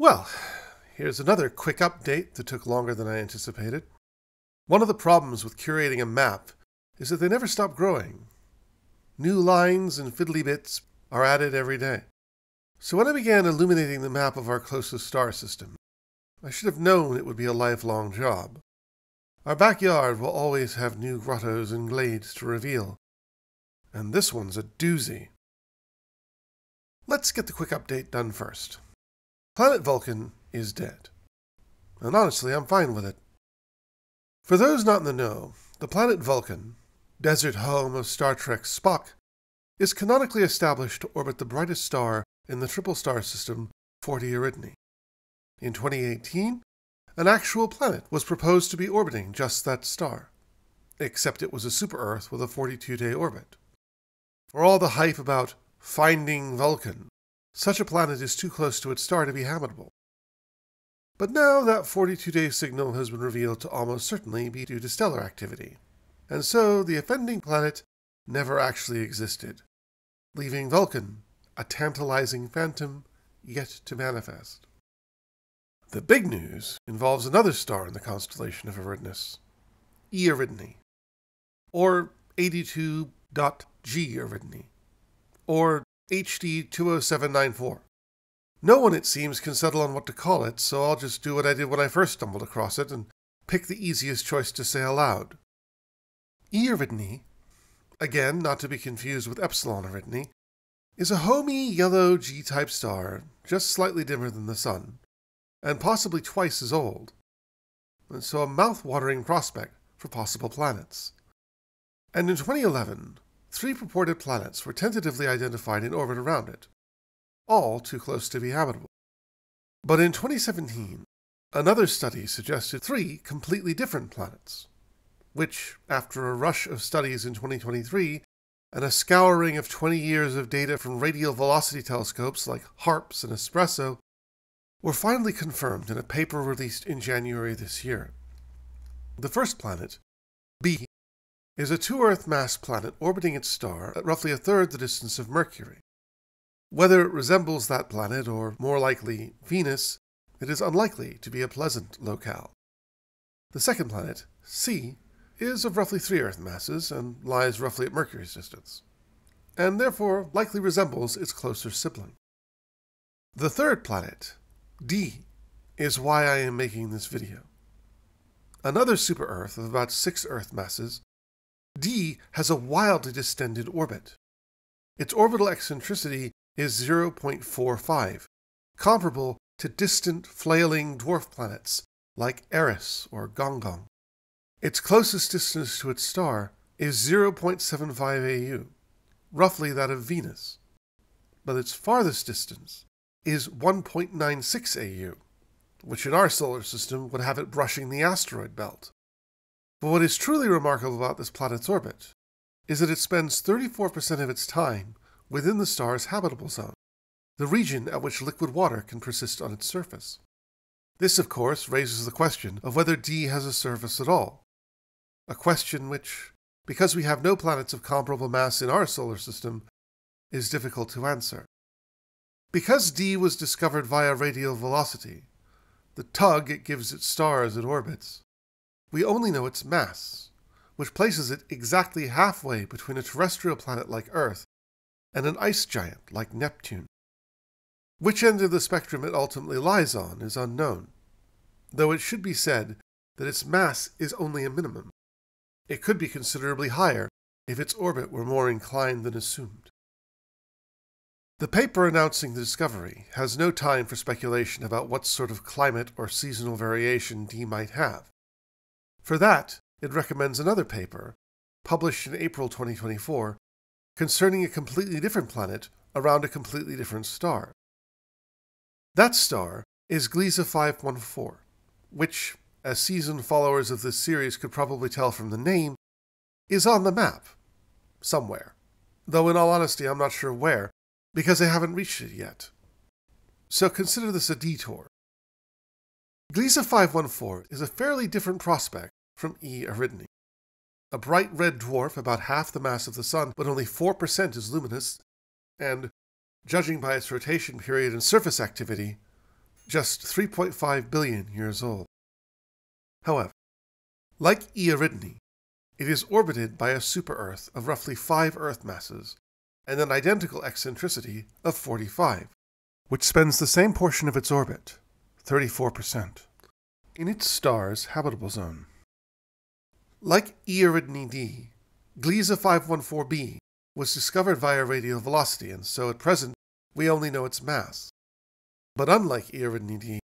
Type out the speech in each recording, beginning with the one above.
Well, here's another quick update that took longer than I anticipated. One of the problems with curating a map is that they never stop growing. New lines and fiddly bits are added every day. So when I began illuminating the map of our closest star system, I should have known it would be a lifelong job. Our backyard will always have new grottos and glades to reveal, and this one's a doozy. Let's get the quick update done first. Planet Vulcan is dead. And honestly, I'm fine with it. For those not in the know, the planet Vulcan, desert home of Star Trek's Spock, is canonically established to orbit the brightest star in the triple star system, 40 Eridani. In 2018, an actual planet was proposed to be orbiting just that star, except it was a super Earth with a 42 day orbit. For all the hype about finding Vulcan, such a planet is too close to its star to be habitable. But now that 42 day signal has been revealed to almost certainly be due to stellar activity, and so the offending planet never actually existed, leaving Vulcan a tantalizing phantom yet to manifest. The big news involves another star in the constellation of Eridanus, Eridani, or 82.G Eridani, or HD 20794. No one, it seems, can settle on what to call it, so I'll just do what I did when I first stumbled across it and pick the easiest choice to say aloud. E Eridani, again not to be confused with Epsilon Eridani, is a homey yellow G type star, just slightly dimmer than the Sun, and possibly twice as old, and so a mouth watering prospect for possible planets. And in 2011, three purported planets were tentatively identified in orbit around it, all too close to be habitable. But in 2017, another study suggested three completely different planets, which, after a rush of studies in 2023 and a scouring of 20 years of data from radial velocity telescopes like HARPS and ESPRESSO, were finally confirmed in a paper released in January this year. The first planet, B, is a two Earth mass planet orbiting its star at roughly a third the distance of Mercury. Whether it resembles that planet, or more likely Venus, it is unlikely to be a pleasant locale. The second planet, C, is of roughly three Earth masses and lies roughly at Mercury's distance, and therefore likely resembles its closer sibling. The third planet, D, is why I am making this video. Another super Earth of about six Earth masses D has a wildly distended orbit. Its orbital eccentricity is 0.45, comparable to distant flailing dwarf planets like Eris or Gonggong. Its closest distance to its star is 0.75 AU, roughly that of Venus, but its farthest distance is 1.96 AU, which in our solar system would have it brushing the asteroid belt. But what is truly remarkable about this planet's orbit is that it spends 34% of its time within the star's habitable zone, the region at which liquid water can persist on its surface. This, of course, raises the question of whether D has a surface at all, a question which, because we have no planets of comparable mass in our solar system, is difficult to answer. Because D was discovered via radial velocity, the tug it gives its star as it orbits, we only know its mass, which places it exactly halfway between a terrestrial planet like Earth and an ice giant like Neptune. Which end of the spectrum it ultimately lies on is unknown, though it should be said that its mass is only a minimum. It could be considerably higher if its orbit were more inclined than assumed. The paper announcing the discovery has no time for speculation about what sort of climate or seasonal variation D might have. For that, it recommends another paper, published in April 2024, concerning a completely different planet around a completely different star. That star is Gliese 514, which, as seasoned followers of this series could probably tell from the name, is on the map, somewhere. Though, in all honesty, I'm not sure where, because I haven't reached it yet. So consider this a detour. Gliese 514 is a fairly different prospect from E Eridani. A bright red dwarf about half the mass of the Sun, but only 4% is luminous, and, judging by its rotation period and surface activity, just 3.5 billion years old. However, like E. Eridani, it is orbited by a super Earth of roughly 5 Earth masses and an identical eccentricity of 45, which spends the same portion of its orbit, 34%, in its star's habitable zone. Like Eridani D, Gliese 514b was discovered via radial velocity, and so at present we only know its mass. But unlike Eridani D,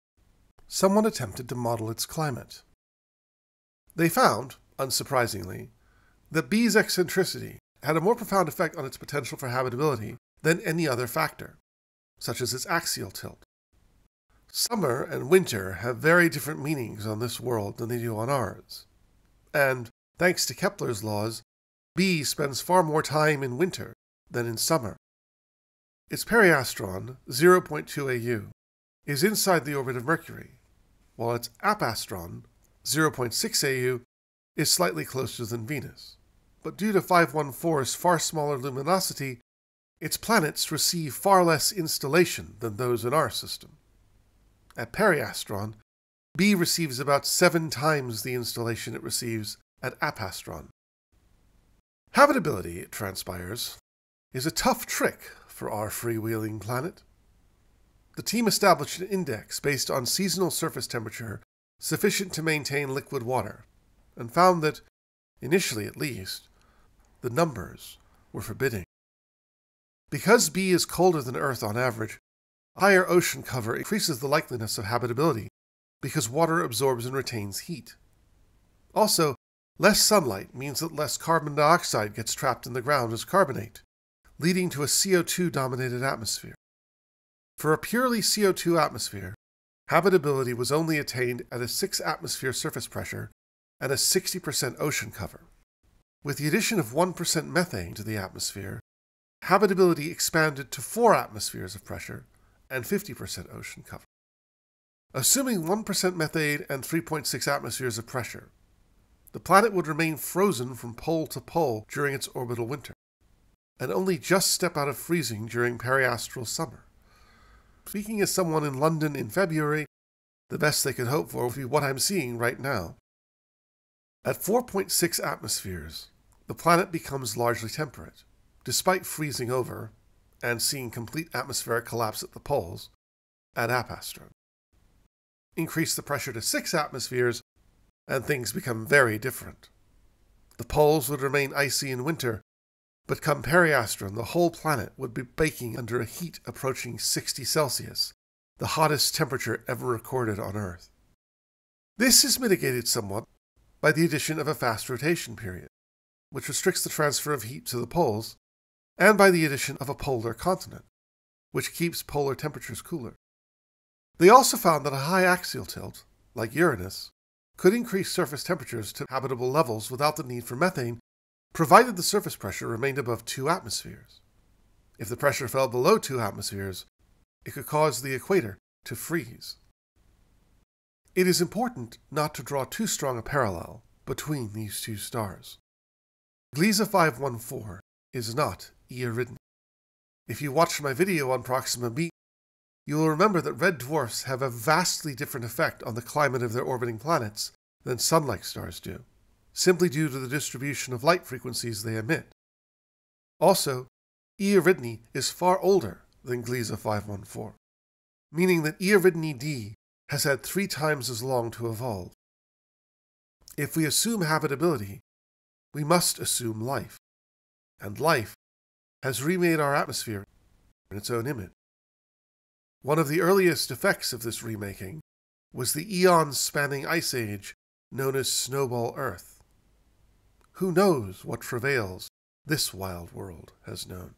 someone attempted to model its climate. They found, unsurprisingly, that B's eccentricity had a more profound effect on its potential for habitability than any other factor, such as its axial tilt. Summer and winter have very different meanings on this world than they do on ours. And, thanks to Kepler's laws, B spends far more time in winter than in summer. Its periastron, 0.2 AU, is inside the orbit of Mercury, while its apastron, 0.6 AU, is slightly closer than Venus. But due to 514's far smaller luminosity, its planets receive far less insolation than those in our system. At periastron, B receives about seven times the insolation it receives at apastron. Habitability, it transpires, is a tough trick for our freewheeling planet. The team established an index based on seasonal surface temperature sufficient to maintain liquid water, and found that, initially at least, the numbers were forbidding. Because B is colder than Earth on average, higher ocean cover increases the likeliness of habitability because water absorbs and retains heat. Also, less sunlight means that less carbon dioxide gets trapped in the ground as carbonate, leading to a CO2 dominated atmosphere. For a purely CO2 atmosphere, habitability was only attained at a 6 atmosphere surface pressure and a 60% ocean cover. With the addition of 1% methane to the atmosphere, habitability expanded to 4 atmospheres of pressure and 50% ocean cover. Assuming 1% methane and 3.6 atmospheres of pressure, the planet would remain frozen from pole to pole during its orbital winter, and only just step out of freezing during periastral summer. Speaking as someone in London in February, the best they could hope for would be what I'm seeing right now. At 4.6 atmospheres, the planet becomes largely temperate, despite freezing over and seeing complete atmospheric collapse at the poles at apastron. Increase the pressure to 6 atmospheres, and things become very different. The poles would remain icy in winter, but come periastron, the whole planet would be baking under a heat approaching 60 Celsius, the hottest temperature ever recorded on Earth. This is mitigated somewhat by the addition of a fast rotation period, which restricts the transfer of heat to the poles, and by the addition of a polar continent, which keeps polar temperatures cooler. They also found that a high axial tilt, like Uranus, could increase surface temperatures to habitable levels without the need for methane provided the surface pressure remained above 2 atmospheres. If the pressure fell below 2 atmospheres, it could cause the equator to freeze. It is important not to draw too strong a parallel between these two stars. Gliese 514 is not Eridani. If you watched my video on Proxima b, you will remember that red dwarfs have a vastly different effect on the climate of their orbiting planets than sun-like stars do simply due to the distribution of light frequencies they emit. Also, Eridani is far older than Gliese 514, meaning that Eridani D has had three times as long to evolve. If we assume habitability, we must assume life, and life has remade our atmosphere in its own image. One of the earliest effects of this remaking was the eon spanning ice age known as Snowball Earth. Who knows what travails this wild world has known?